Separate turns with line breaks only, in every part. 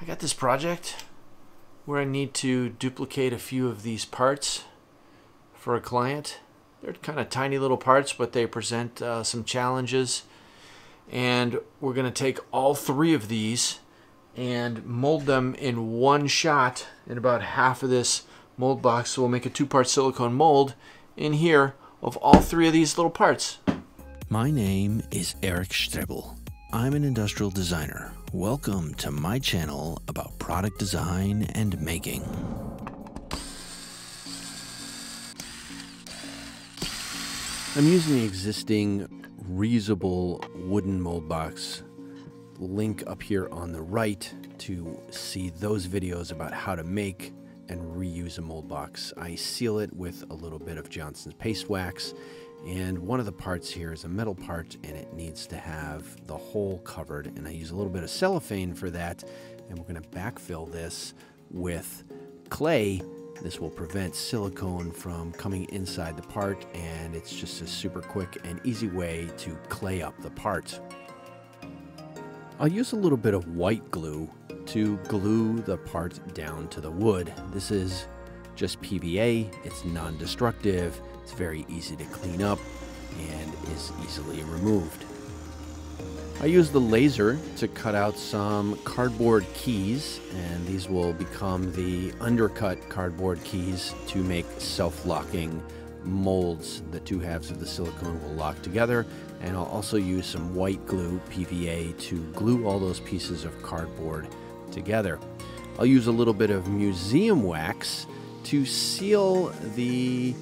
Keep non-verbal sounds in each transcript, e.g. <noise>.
I got this project where I need to duplicate a few of these parts for a client. They're kind of tiny little parts, but they present uh, some challenges. And we're going to take all three of these and mold them in one shot in about half of this mold box. So we'll make a two-part silicone mold in here of all three of these little parts.
My name is Eric Strebel. I'm an industrial designer. Welcome to my channel about product design and making. I'm using the existing reusable wooden mold box link up here on the right to see those videos about how to make and reuse a mold box. I seal it with a little bit of Johnson's paste wax and one of the parts here is a metal part and it needs to have the hole covered and I use a little bit of cellophane for that and we're going to backfill this with clay this will prevent silicone from coming inside the part and it's just a super quick and easy way to clay up the part. I'll use a little bit of white glue to glue the part down to the wood. This is just PVA, it's non-destructive, it's very easy to clean up, and is easily removed. I use the laser to cut out some cardboard keys, and these will become the undercut cardboard keys to make self-locking molds. The two halves of the silicone will lock together, and I'll also use some white glue, PVA, to glue all those pieces of cardboard together. I'll use a little bit of museum wax to seal the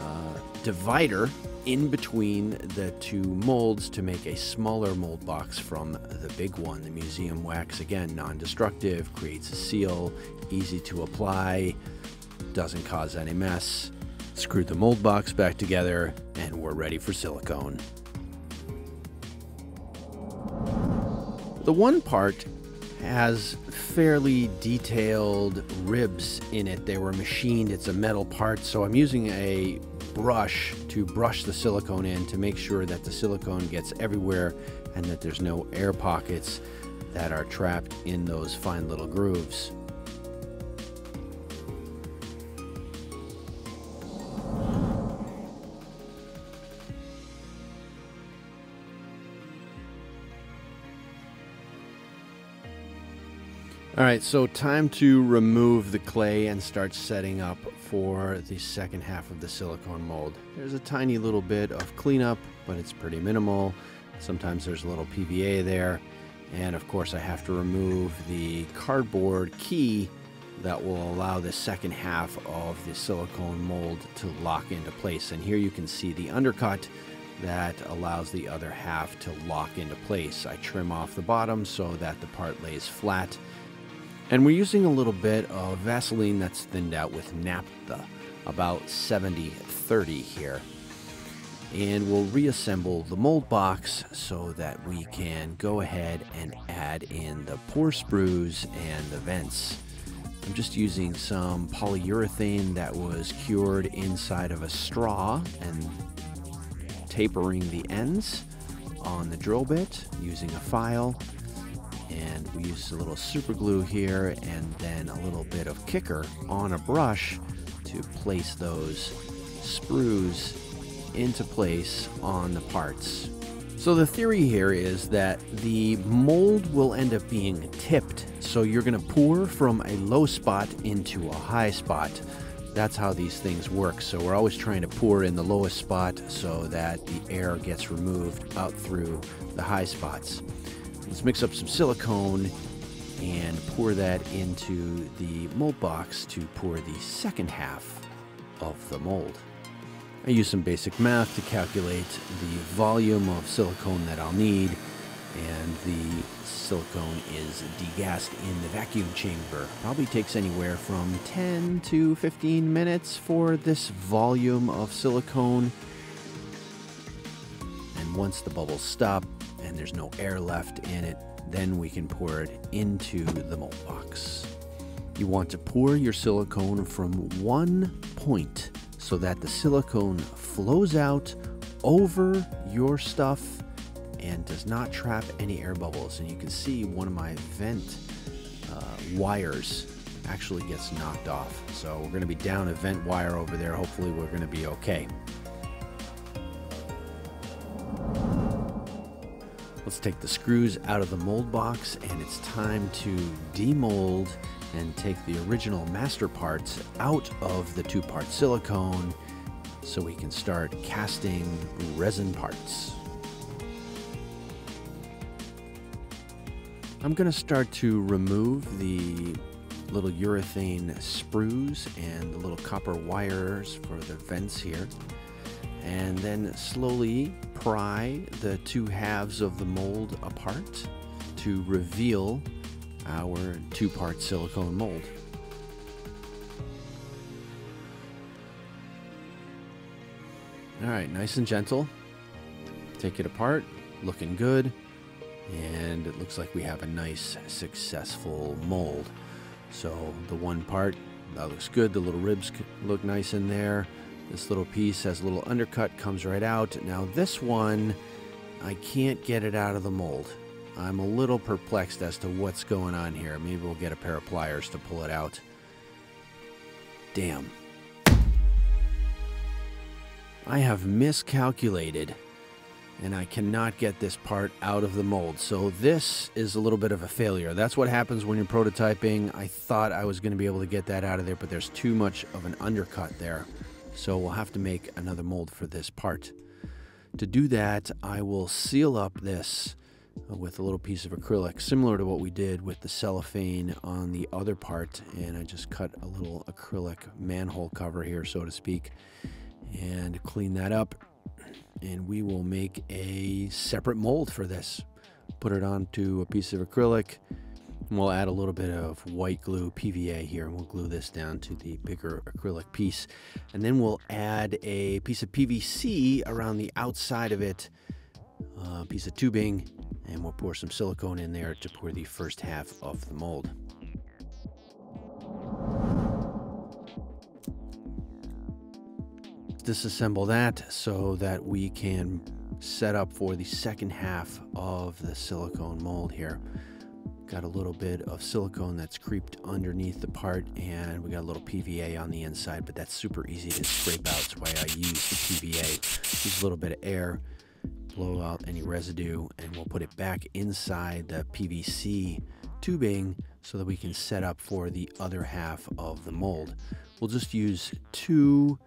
uh, divider in between the two molds to make a smaller mold box from the big one. The museum wax, again, non destructive, creates a seal, easy to apply, doesn't cause any mess. Screw the mold box back together, and we're ready for silicone. The one part has fairly detailed ribs in it. They were machined, it's a metal part, so I'm using a brush to brush the silicone in to make sure that the silicone gets everywhere and that there's no air pockets that are trapped in those fine little grooves. All right, so time to remove the clay and start setting up for the second half of the silicone mold. There's a tiny little bit of cleanup, but it's pretty minimal. Sometimes there's a little PVA there. And of course, I have to remove the cardboard key that will allow the second half of the silicone mold to lock into place. And here you can see the undercut that allows the other half to lock into place. I trim off the bottom so that the part lays flat and we're using a little bit of Vaseline that's thinned out with naphtha, about 70 30 here. And we'll reassemble the mold box so that we can go ahead and add in the pour sprues and the vents. I'm just using some polyurethane that was cured inside of a straw and tapering the ends on the drill bit using a file and we use a little super glue here and then a little bit of kicker on a brush to place those sprues into place on the parts. So the theory here is that the mold will end up being tipped. So you're going to pour from a low spot into a high spot. That's how these things work. So we're always trying to pour in the lowest spot so that the air gets removed out through the high spots. Let's mix up some silicone and pour that into the mold box to pour the second half of the mold. I use some basic math to calculate the volume of silicone that I'll need and the silicone is degassed in the vacuum chamber. Probably takes anywhere from 10 to 15 minutes for this volume of silicone. And once the bubbles stop, and there's no air left in it, then we can pour it into the mold box. You want to pour your silicone from one point so that the silicone flows out over your stuff and does not trap any air bubbles. And you can see one of my vent uh, wires actually gets knocked off. So we're going to be down a vent wire over there. Hopefully we're going to be okay. Let's take the screws out of the mold box and it's time to demold and take the original master parts out of the two-part silicone so we can start casting resin parts. I'm going to start to remove the little urethane sprues and the little copper wires for the vents here. And then slowly pry the two halves of the mold apart to reveal our two-part silicone mold. All right, nice and gentle. Take it apart, looking good. And it looks like we have a nice, successful mold. So the one part, that looks good. The little ribs look nice in there. This little piece has a little undercut, comes right out. Now this one, I can't get it out of the mold. I'm a little perplexed as to what's going on here. Maybe we'll get a pair of pliers to pull it out. Damn. I have miscalculated and I cannot get this part out of the mold. So this is a little bit of a failure. That's what happens when you're prototyping. I thought I was going to be able to get that out of there, but there's too much of an undercut there. So we'll have to make another mold for this part. To do that, I will seal up this with a little piece of acrylic, similar to what we did with the cellophane on the other part. And I just cut a little acrylic manhole cover here, so to speak, and clean that up and we will make a separate mold for this. Put it onto a piece of acrylic. And we'll add a little bit of white glue PVA here and we'll glue this down to the bigger acrylic piece. And then we'll add a piece of PVC around the outside of it, a piece of tubing, and we'll pour some silicone in there to pour the first half of the mold. disassemble that so that we can set up for the second half of the silicone mold here. Got a little bit of silicone that's creeped underneath the part and we got a little PVA on the inside, but that's super easy to scrape out. That's why I use the PVA. Use a little bit of air, blow out any residue, and we'll put it back inside the PVC tubing so that we can set up for the other half of the mold. We'll just use two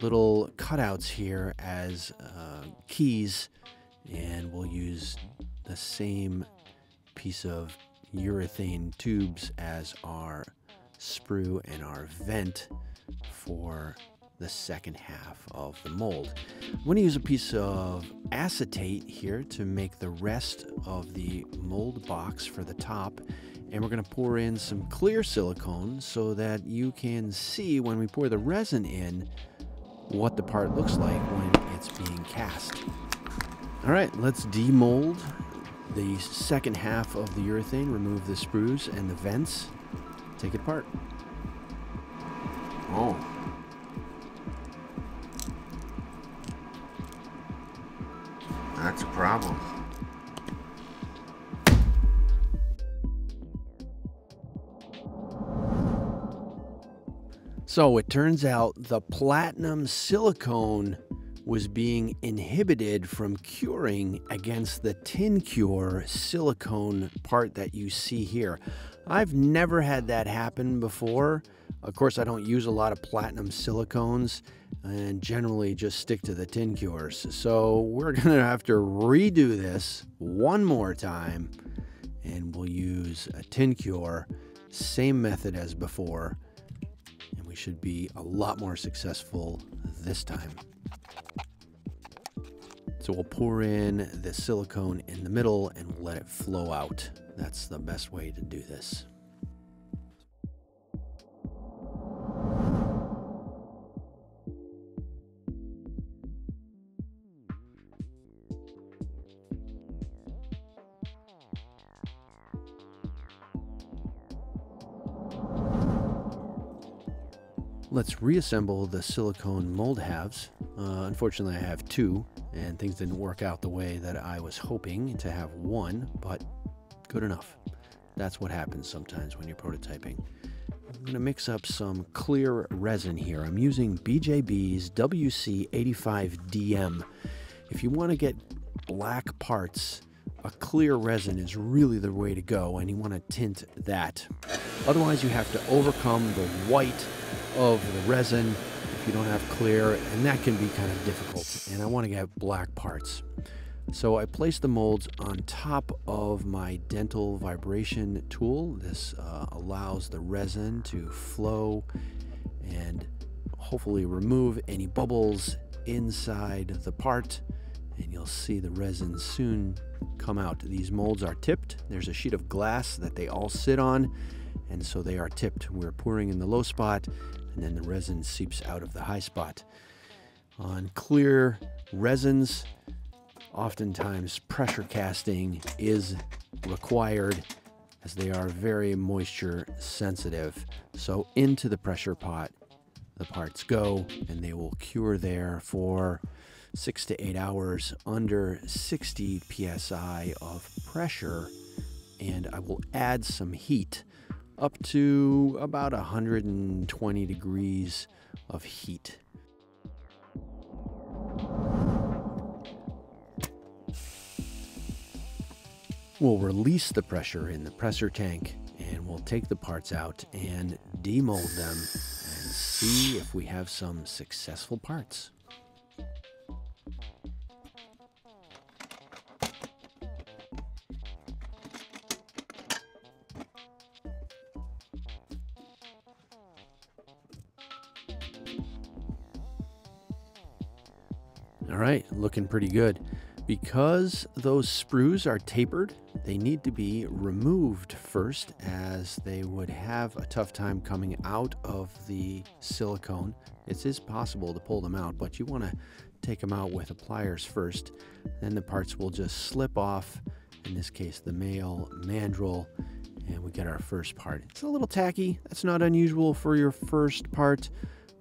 little cutouts here as uh, keys and we'll use the same piece of urethane tubes as our sprue and our vent for the second half of the mold. I'm going to use a piece of acetate here to make the rest of the mold box for the top and we're going to pour in some clear silicone so that you can see when we pour the resin in what the part looks like when it's being cast. All right, let's demold the second half of the urethane, remove the sprues and the vents, take it apart.
Oh. That's a problem.
So it turns out the platinum silicone was being inhibited from curing against the tin cure silicone part that you see here. I've never had that happen before. Of course, I don't use a lot of platinum silicones and generally just stick to the tin cures. So we're <laughs> to have to redo this one more time and we'll use a tin cure, same method as before and we should be a lot more successful this time. So we'll pour in the silicone in the middle and let it flow out. That's the best way to do this. Let's reassemble the silicone mold halves. Uh, unfortunately, I have two, and things didn't work out the way that I was hoping to have one, but good enough. That's what happens sometimes when you're prototyping. I'm going to mix up some clear resin here. I'm using BJB's WC85DM. If you want to get black parts, a clear resin is really the way to go, and you want to tint that. Otherwise, you have to overcome the white of the resin you don't have clear, and that can be kind of difficult. And I want to get black parts. So I place the molds on top of my dental vibration tool. This uh, allows the resin to flow and hopefully remove any bubbles inside the part and you'll see the resin soon come out. These molds are tipped. There's a sheet of glass that they all sit on and so they are tipped. We're pouring in the low spot and then the resin seeps out of the high spot. On clear resins, Oftentimes, pressure casting is required as they are very moisture sensitive. So, into the pressure pot, the parts go and they will cure there for six to eight hours under 60 psi of pressure. And I will add some heat up to about 120 degrees of heat. We'll release the pressure in the pressure tank and we'll take the parts out and demold them and see if we have some successful parts. All right, looking pretty good. Because those sprues are tapered, they need to be removed first as they would have a tough time coming out of the silicone. It is possible to pull them out, but you want to take them out with the pliers first. Then the parts will just slip off, in this case the male mandrel, and we get our first part. It's a little tacky. That's not unusual for your first part,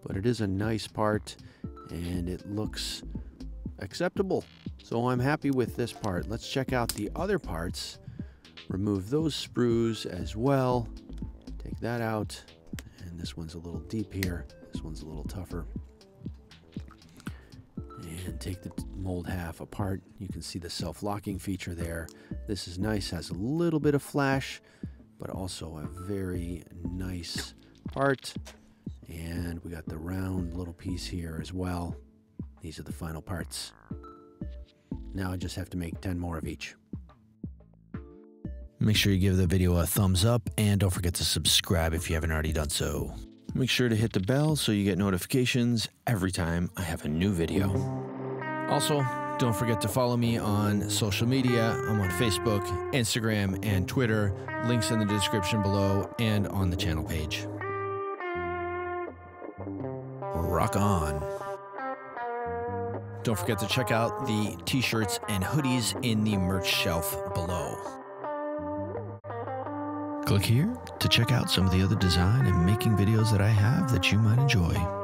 but it is a nice part and it looks acceptable. So I'm happy with this part. Let's check out the other parts. Remove those sprues as well. Take that out. And this one's a little deep here. This one's a little tougher. And take the mold half apart. You can see the self-locking feature there. This is nice, has a little bit of flash, but also a very nice part. And we got the round little piece here as well. These are the final parts. Now I just have to make 10 more of each.
Make sure you give the video a thumbs up and don't forget to subscribe if you haven't already done so. Make sure to hit the bell so you get notifications every time I have a new video. Also, don't forget to follow me on social media. I'm on Facebook, Instagram, and Twitter. Links in the description below and on the channel page. Rock on. Don't forget to check out the t shirts and hoodies in the merch shelf below. Click here to check out some of the other design and making videos that I have that you might enjoy.